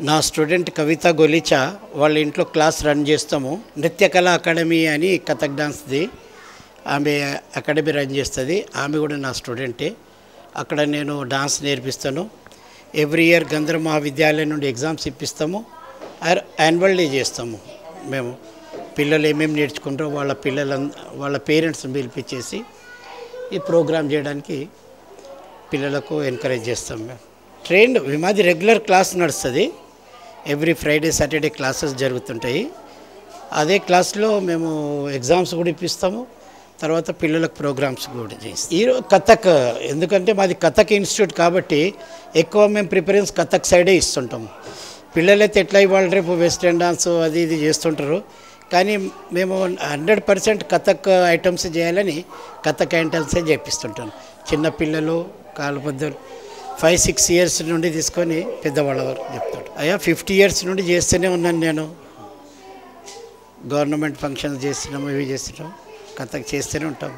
నా స్టూడెంట్ కవిత గొలిచా వాళ్ళ ఇంట్లో క్లాస్ రన్ చేస్తాము. నృత్యకళ అకాడమీ అని కథక్ డాన్స్ది ఆమె అకాడమీ రన్ చేస్తుంది. ఆమె కూడా నా స్టూడెంటే. అక్కడ నేను డాన్స్ నేర్పిస్తాను. ఎవ్రీ ఇయర్ గంధర్వ మహావిద్యాలయం నుండి ఎగ్జామ్స్ ఇప్పిస్తాము. ఆర్ యాన్యువల్ డే చేస్తాము మేము. పిల్లలు ఏమేమి నేర్చుకుంటారో వాళ్ళ పిల్లల వాళ్ళ పేరెంట్స్ని పిలిపించేసి ఈ ప్రోగ్రామ్ చేయడానికి పిల్లలకు ఎంకరేజ్ చేస్తాం మేము. ట్రైన్డ్ మాది రెగ్యులర్ క్లాస్ నడుస్తుంది. ఎవ్రీ ఫ్రైడే సాటర్డే క్లాసెస్ జరుగుతుంటాయి. అదే క్లాస్లో మేము ఎగ్జామ్స్ కూడా ఇప్పిస్తాము. తర్వాత పిల్లలకు ప్రోగ్రామ్స్ కూడా చేస్తాం ఈరోజు కథక్ ఎందుకంటే మాది కథక్ ఇన్స్టిట్యూట్ కాబట్టి ఎక్కువ మేము ప్రిఫరెన్స్ కథక్ సైడే ఇస్తుంటాము. పిల్లలైతే ఎట్లా ఇవాళ రేపు వెస్ట్రన్ డాన్స్ అది ఇది చేస్తుంటారు. కానీ మేము హండ్రెడ్ పర్సెంట్ కథక్ ఐటమ్స్ చేయాలని కథక్ ఐటమ్సే చేపిస్తుంటాను. చిన్నపిల్లలు కాలు పొద్దులు ఫైవ్ సిక్స్ ఇయర్స్ నుండి తీసుకొని పెద్దవాళ్ళ వరకు చెప్తాడు. అయ్యా ఫిఫ్టీ ఇయర్స్ నుండి చేస్తూనే ఉన్నాను నేను. గవర్నమెంట్ ఫంక్షన్స్ చేస్తున్నాము ఇవి చేస్తున్నాం కథక్ చేస్తూనే ఉంటాం